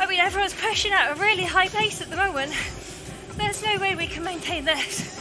I mean, everyone's pushing at a really high pace at the moment. There's no way we can maintain this.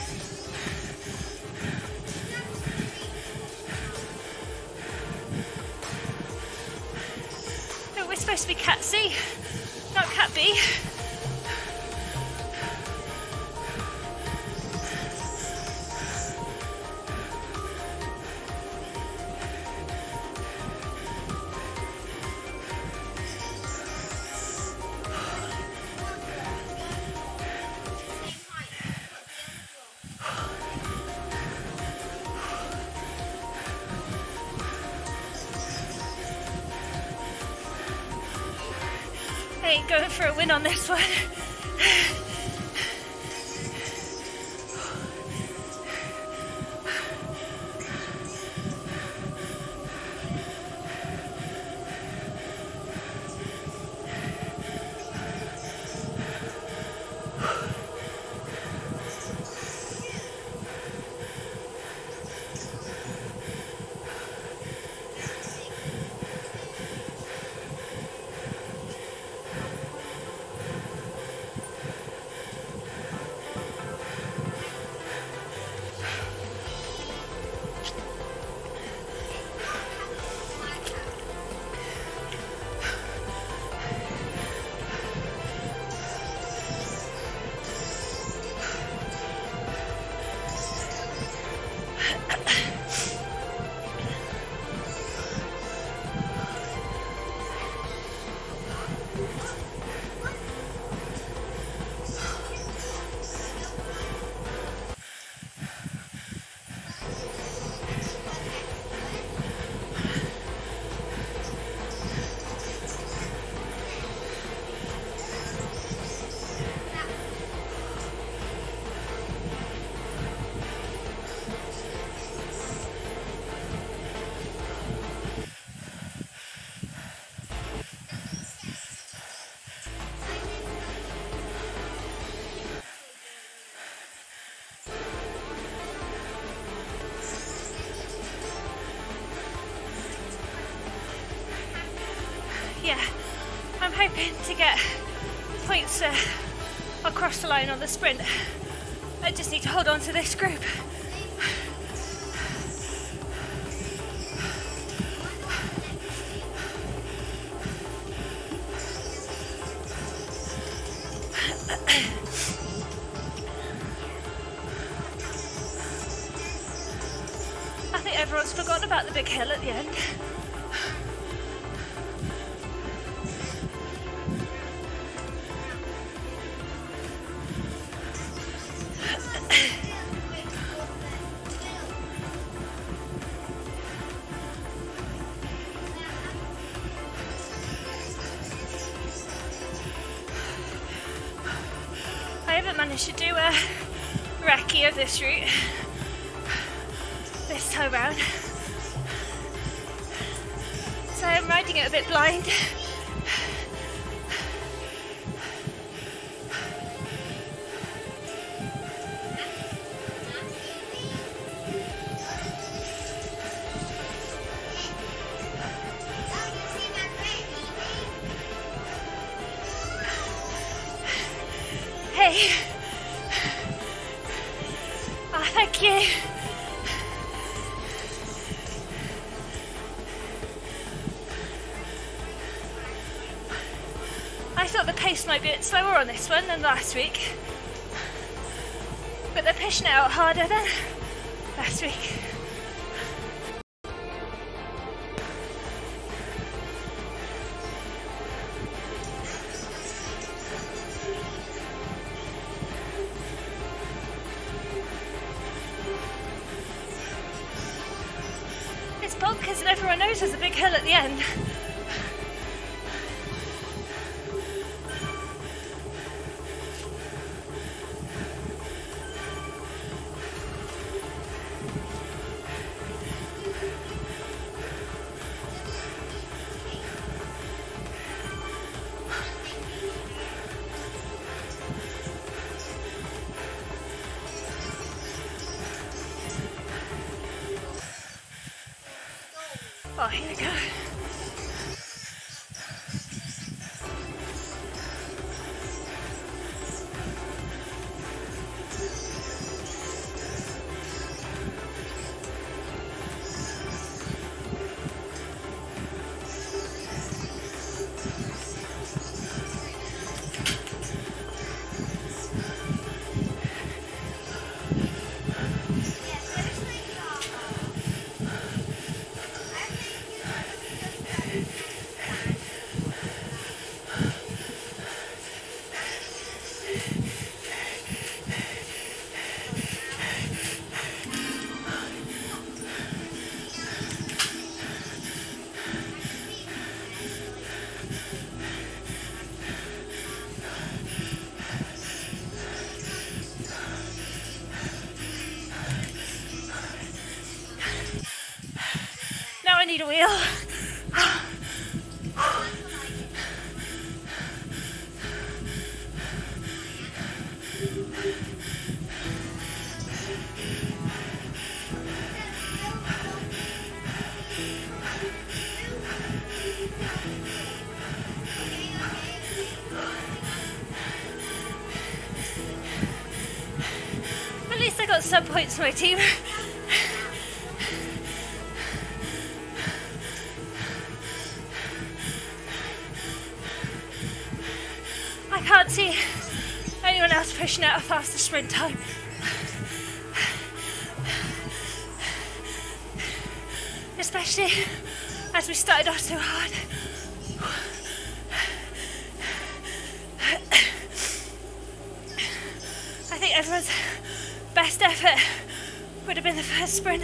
Going for a win on this one. yeah, I'm hoping to get points uh, across the line on the sprint. I just need to hold on to this group. On this one than last week. But they're pushing it out harder than last week. Oh, here points for my team. I can't see anyone else pushing out a faster sprint time. Especially as we started off so hard. I think everyone's best effort would have been the first sprint.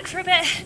back for a bit.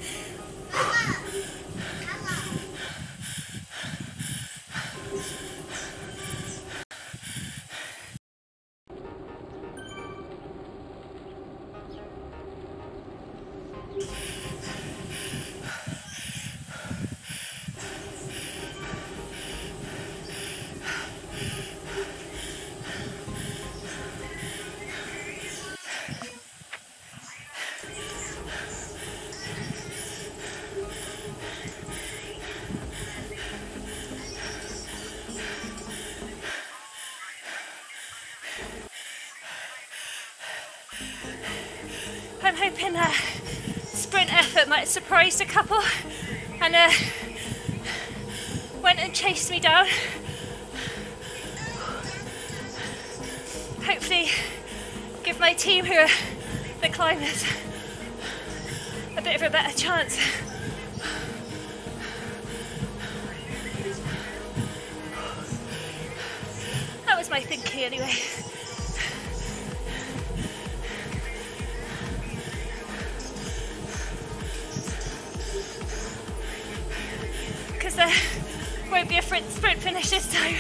Chased me down. Hopefully, give my team who are the climbers a bit of a better chance. That was my thinking anyway. Because there won't be a sprint, sprint finish this time.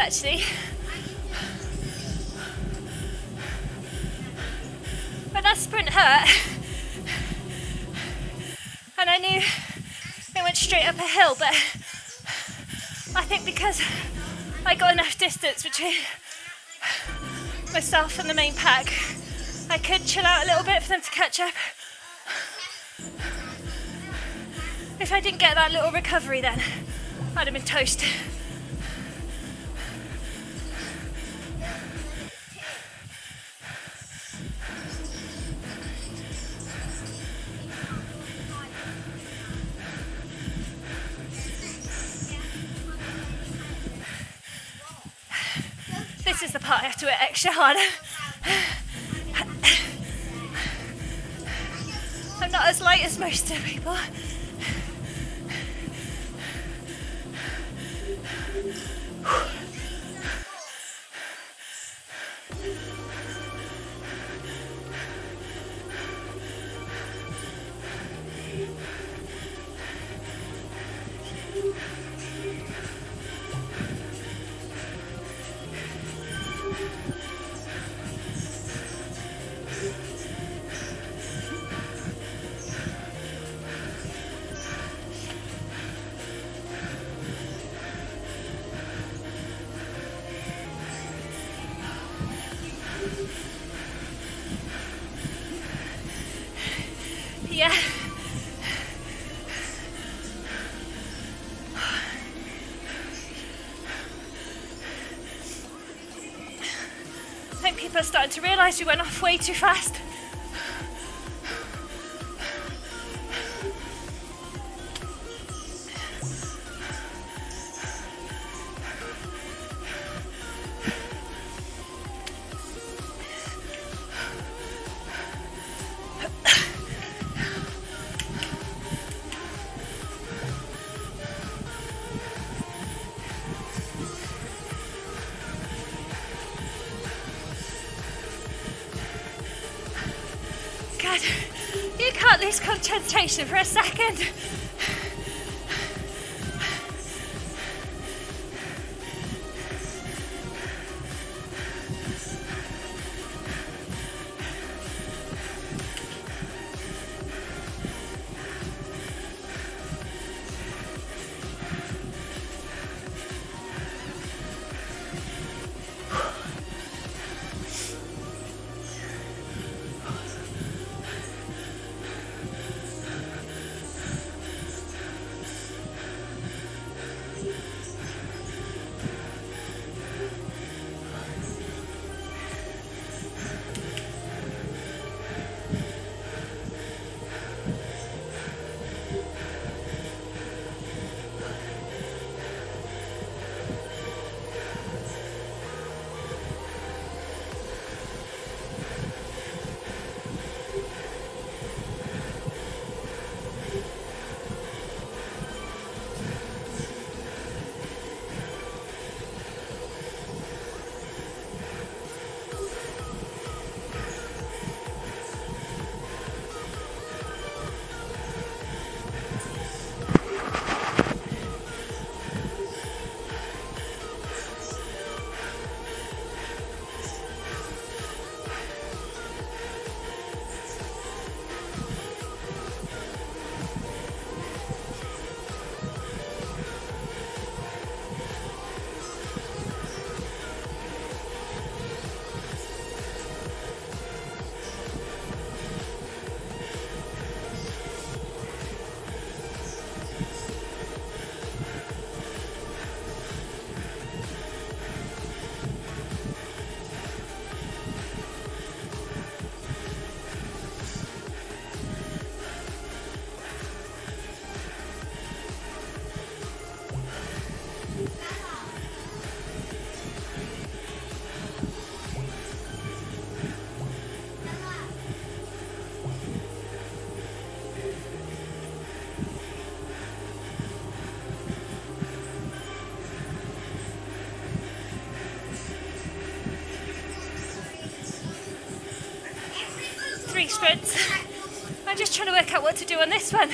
Actually. But that sprint hurt. And I knew it went straight up a hill, but I think because I got enough distance between myself and the main pack, I could chill out a little bit for them to catch up. If I didn't get that little recovery then, I'd have been toast. I have to work extra hard. I'm not as light as most people. Starting to realise we went off way too fast. Concentration for a second. I'm just trying to work out what to do on this one.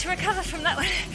To recover from that one.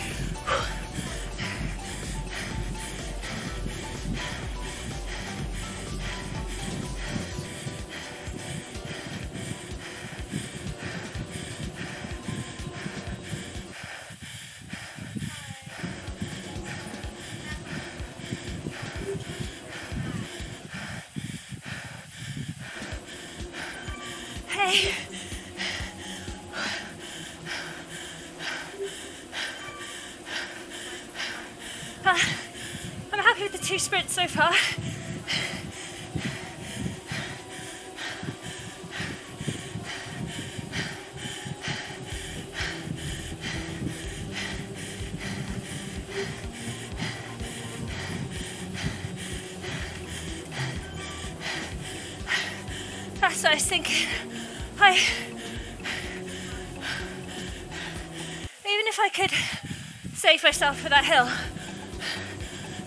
Hill,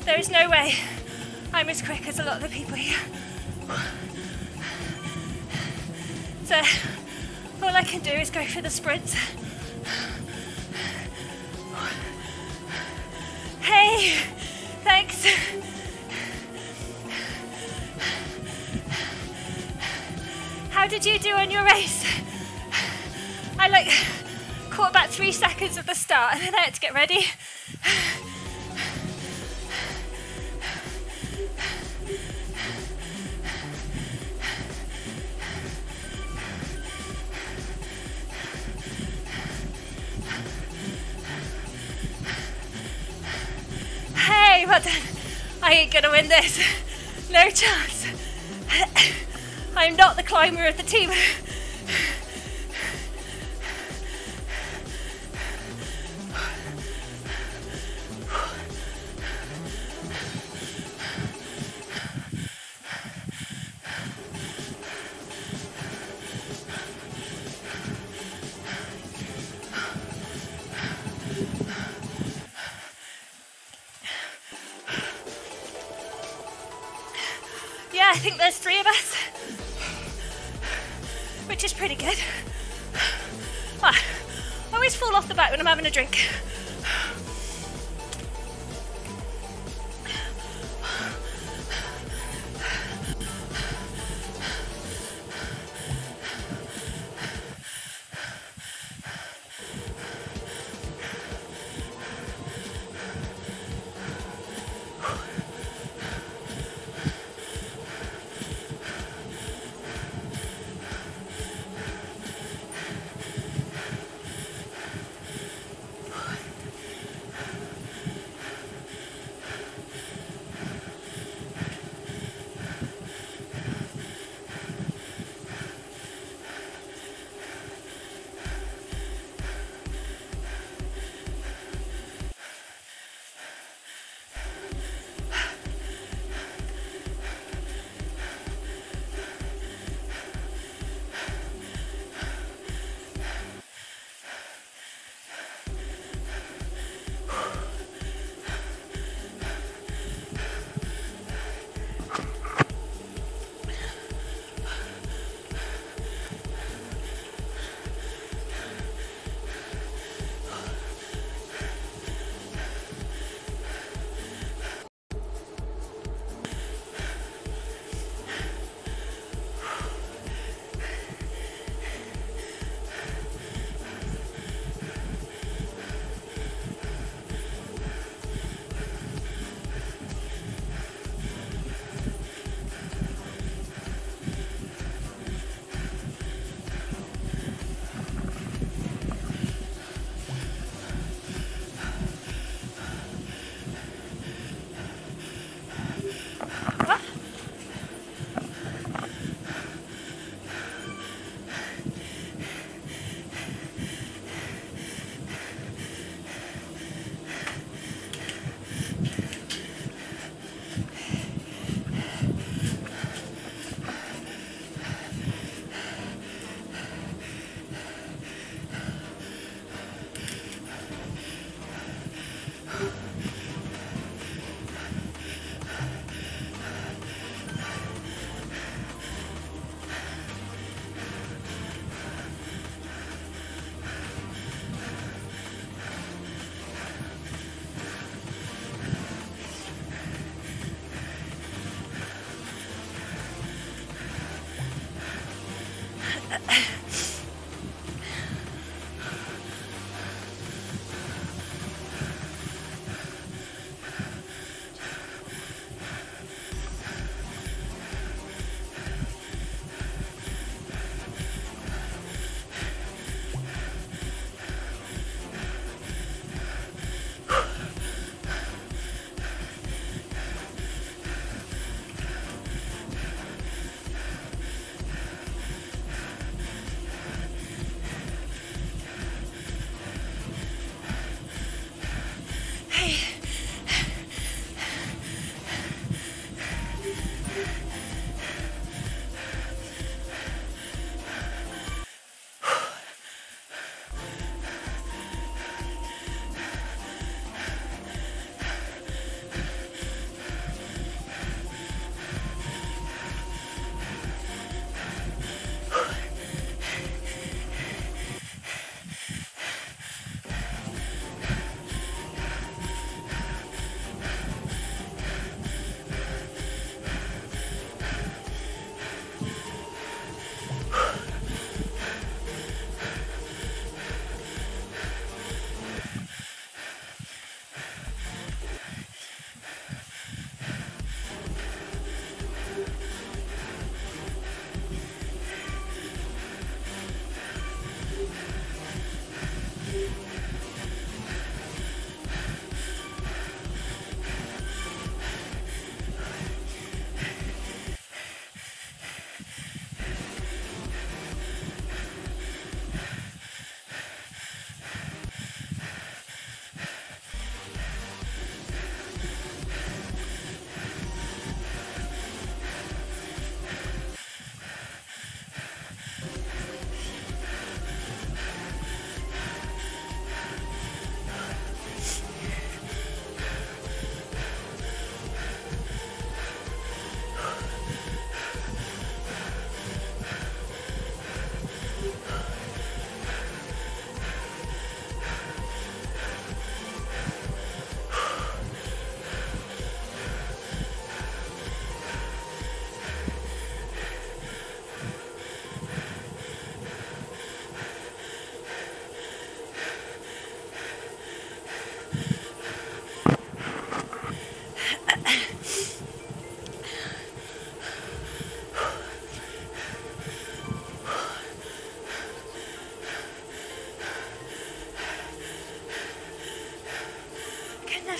there is no way I'm as quick as a lot of the people here. So, all I can do is go for the sprints. Which is pretty good. Ah, I always fall off the back when I'm having a drink.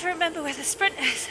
Remember where the sprint is.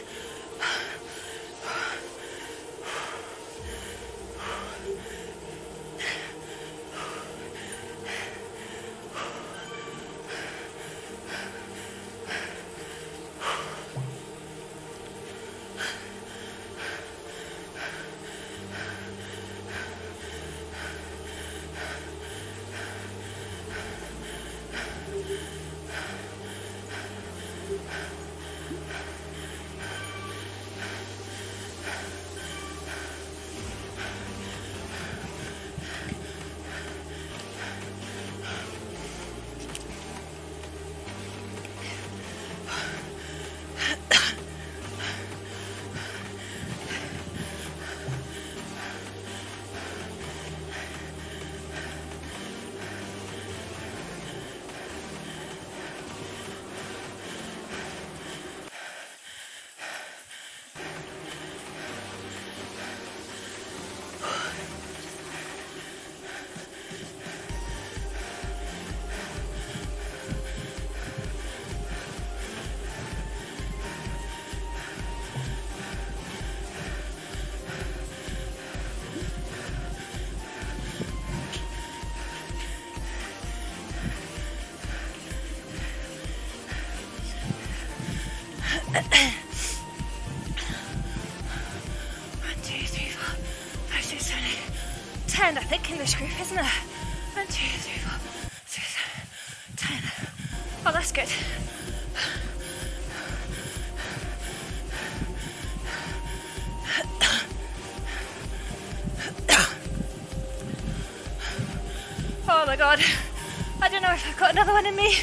of me.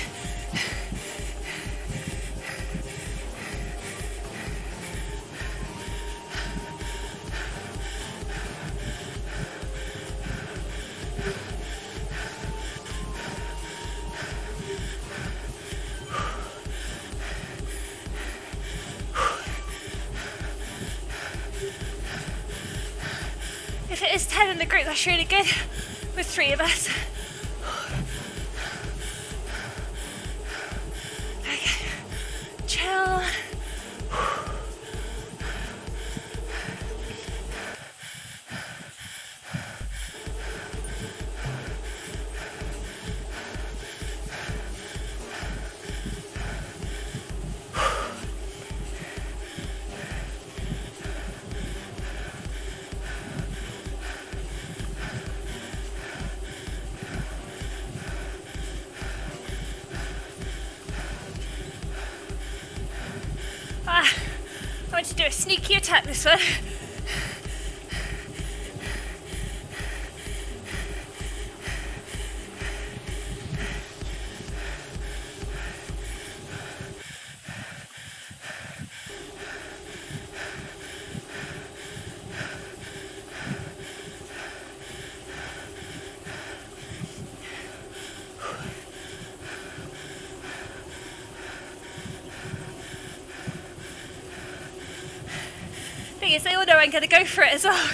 If it is 10 in the group, that's really good. with three of us. Sneaky attack this one. go for it as well.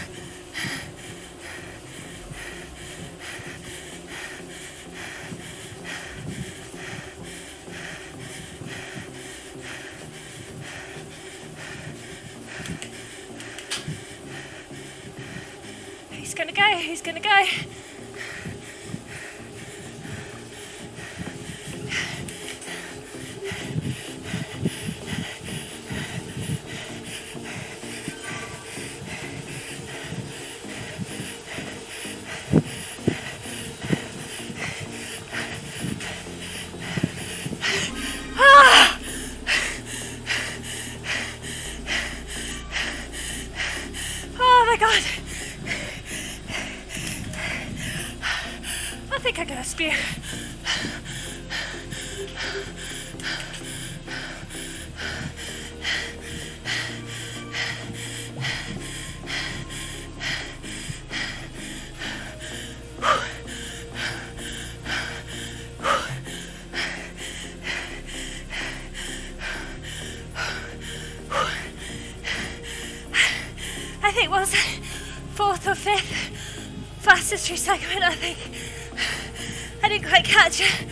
Didn't quite catch it.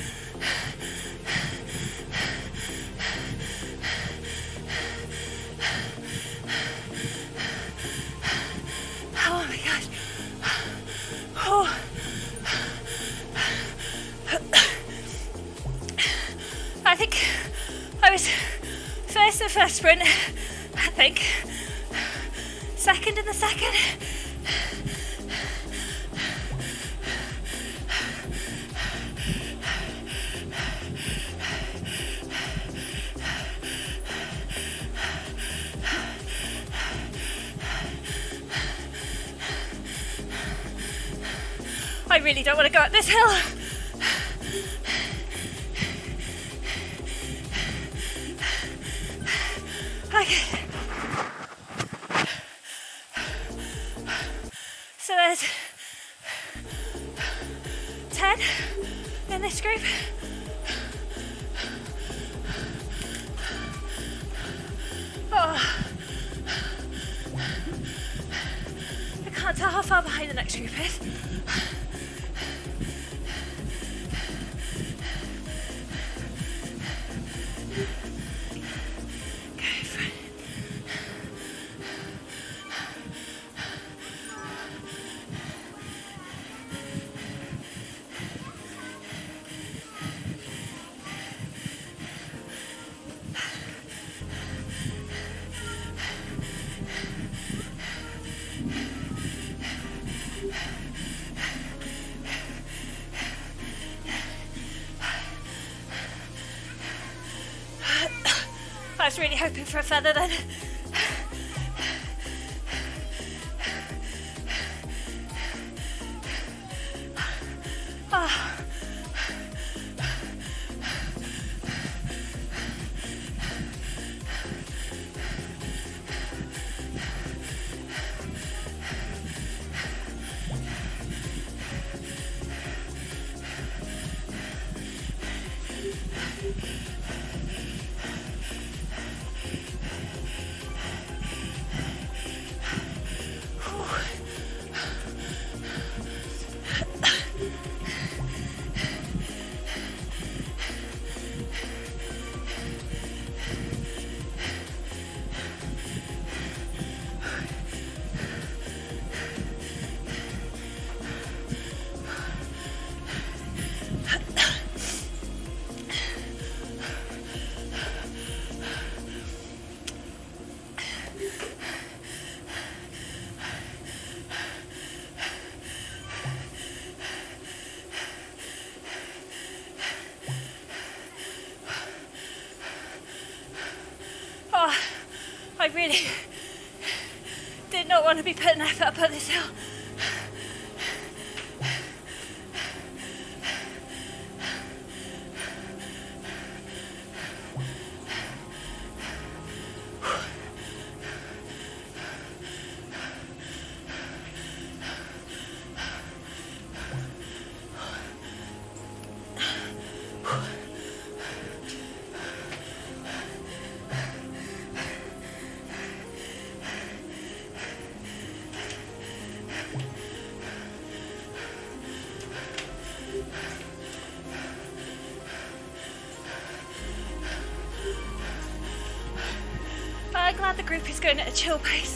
Oh my. Oh. I think I was first in the first sprint. I think second in the second. I really don't want to go up this hill. Hoping for a feather want to be putting effort up on this hill. Chill.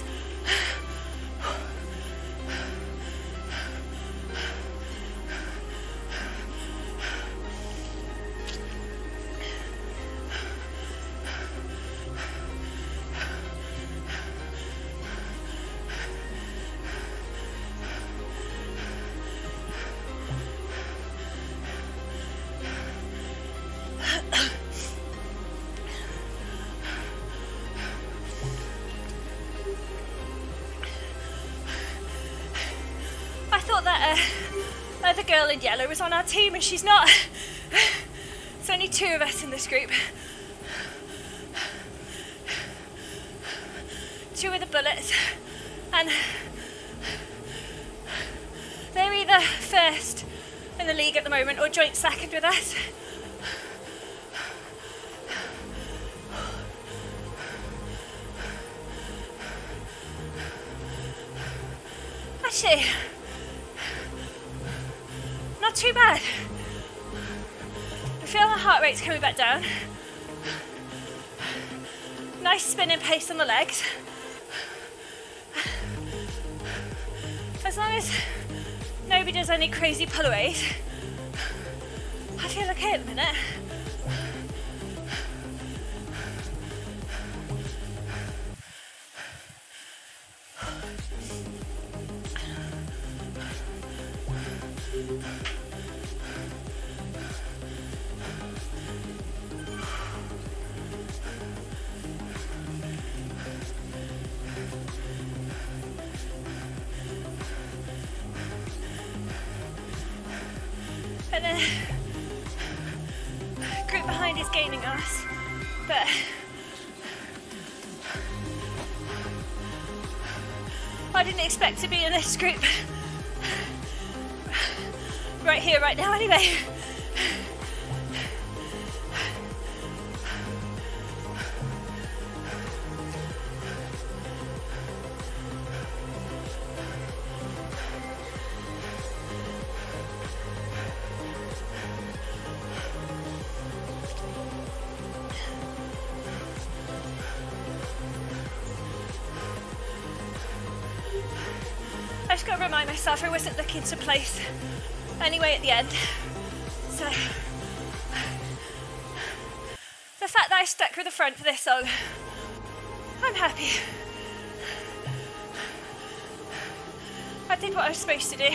Other girl in yellow was on our team and she's not. There's only two of us in this group. Two of the bullets. And they're either first in the league at the moment or joint second with us. Actually, too bad. I feel my heart rate's coming back down. Nice spinning pace on the legs. As long as nobody does any crazy pullaways, I feel okay at the minute. Just to remind myself I wasn't looking to place anyway at the end. So the fact that I stuck with the front for this song, I'm happy. I did what I was supposed to do.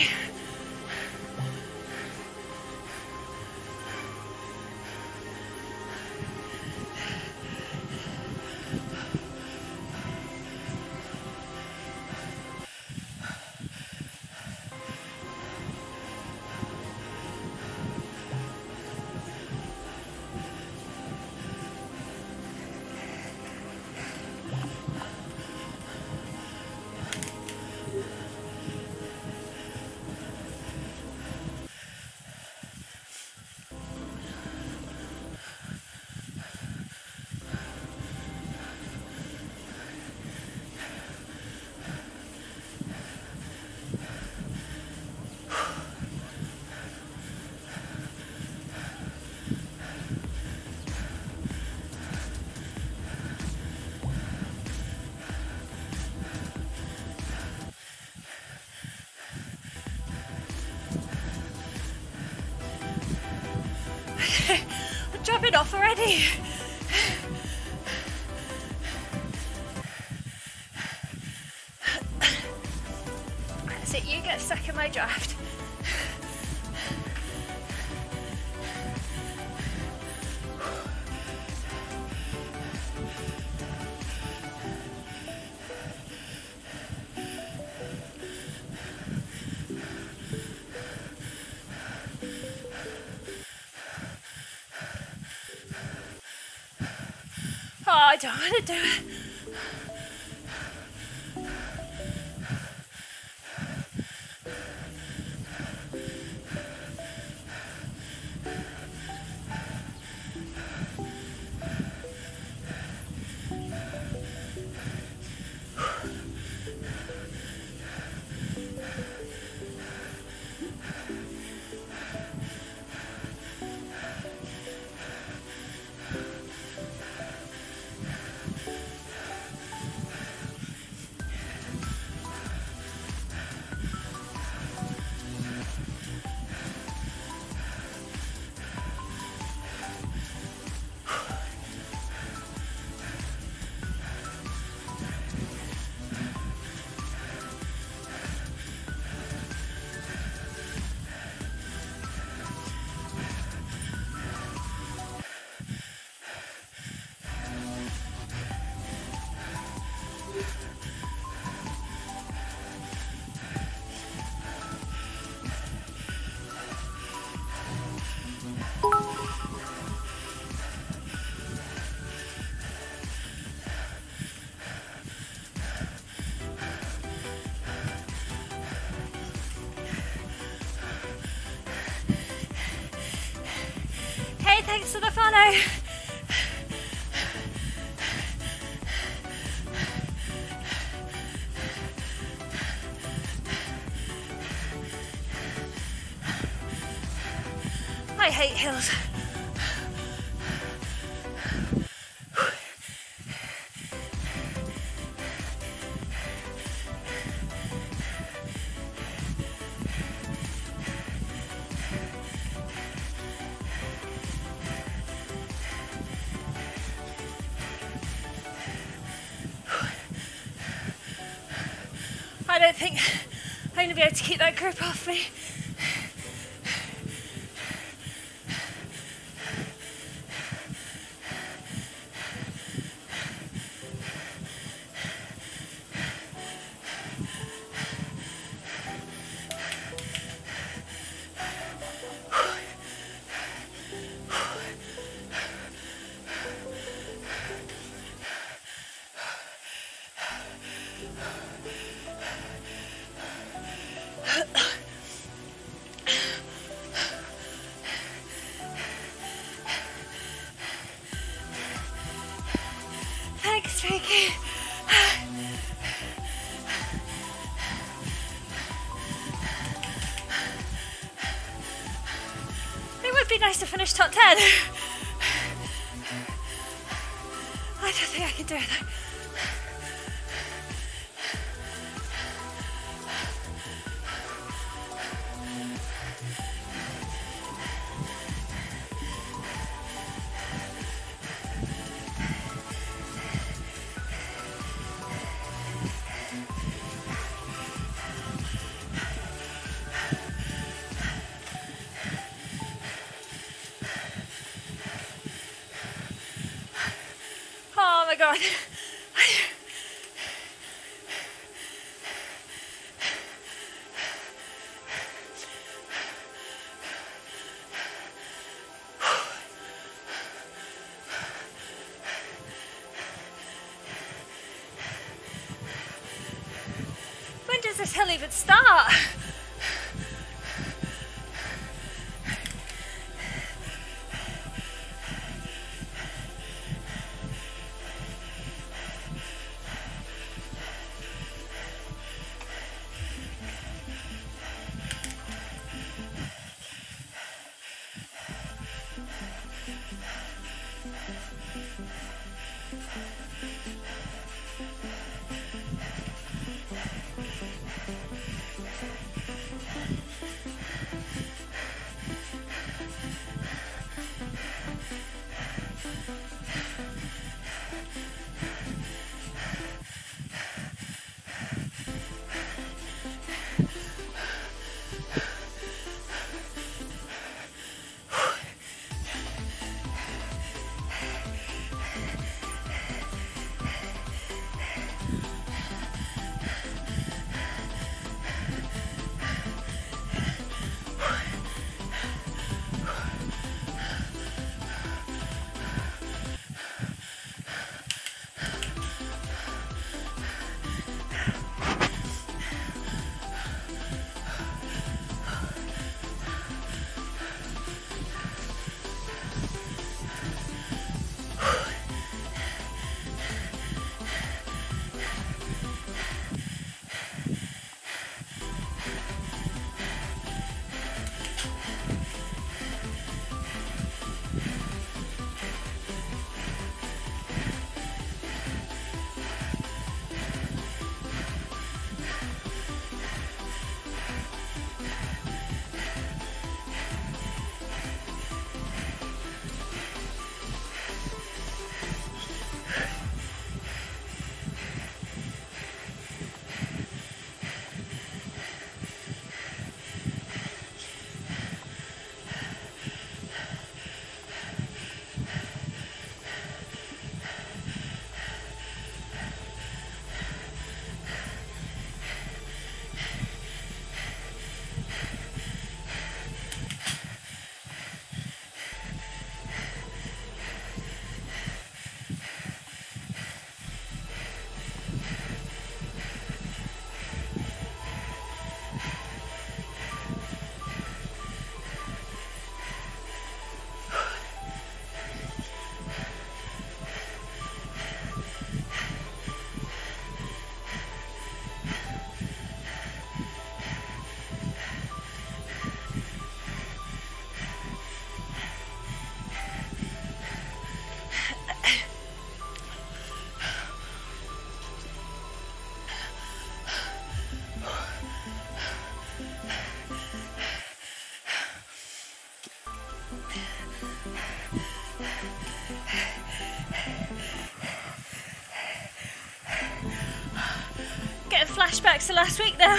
don't want to do it. I. I hate hills. group off me. Flashbacks to last week now.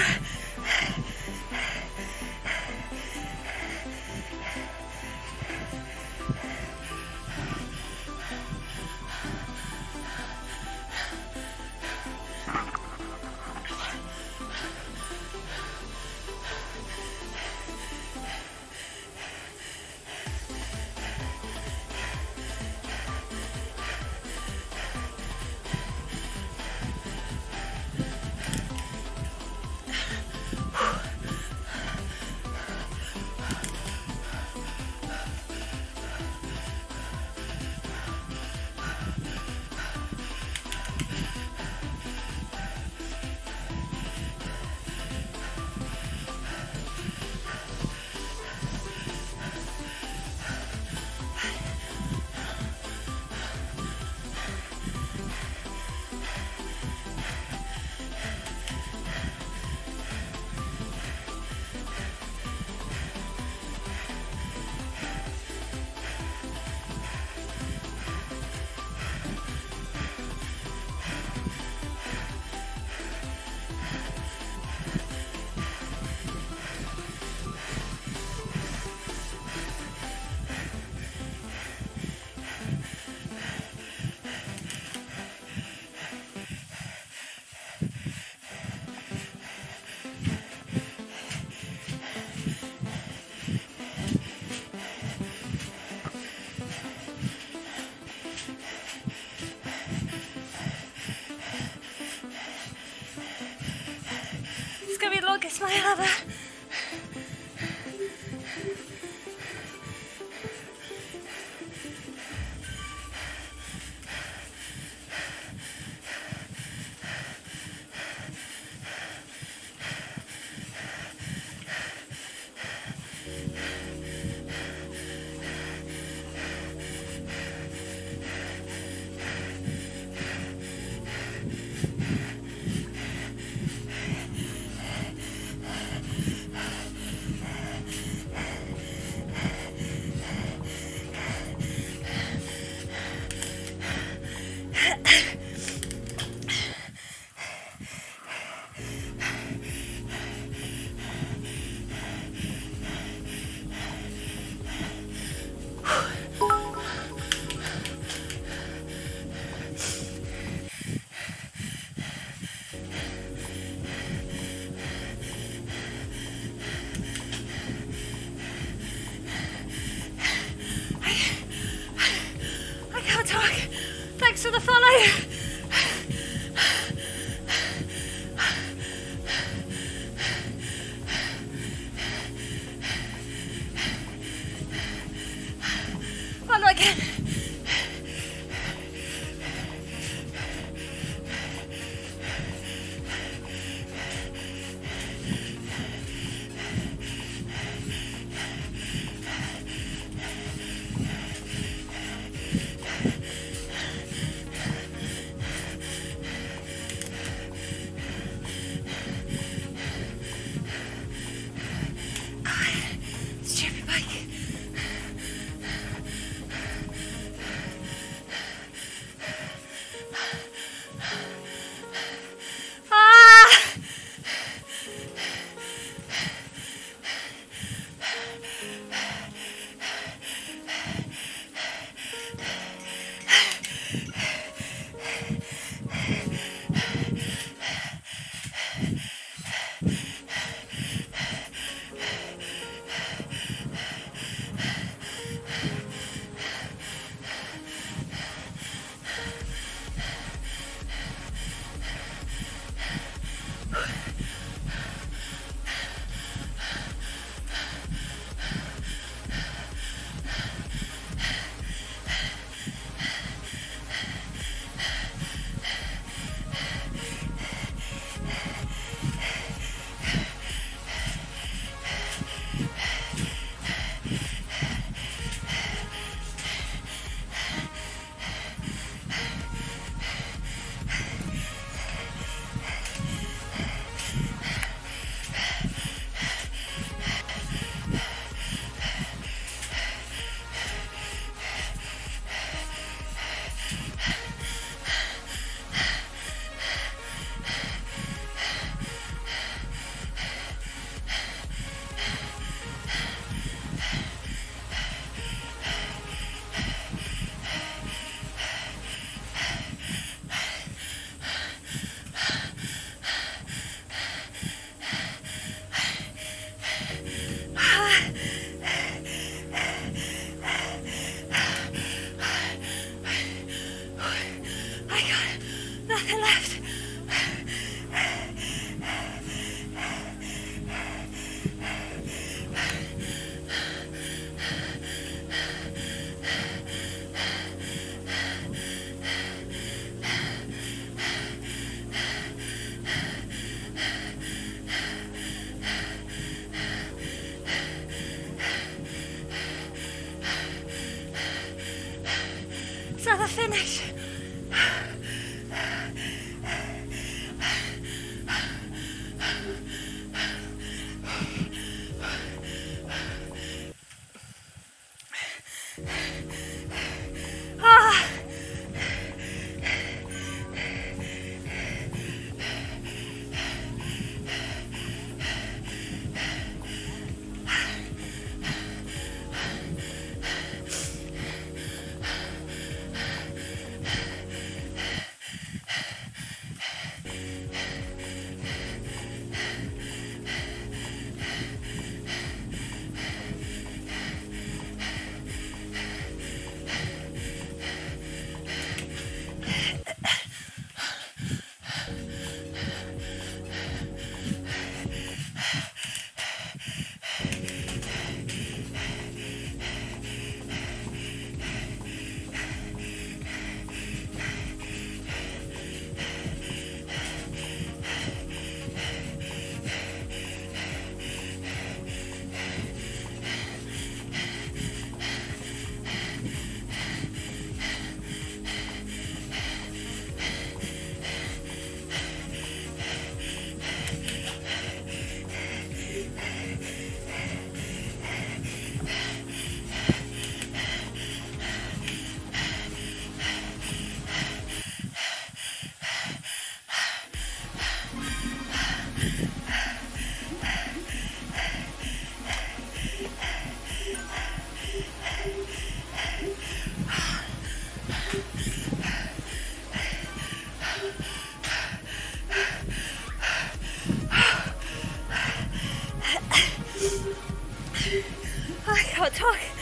Talk.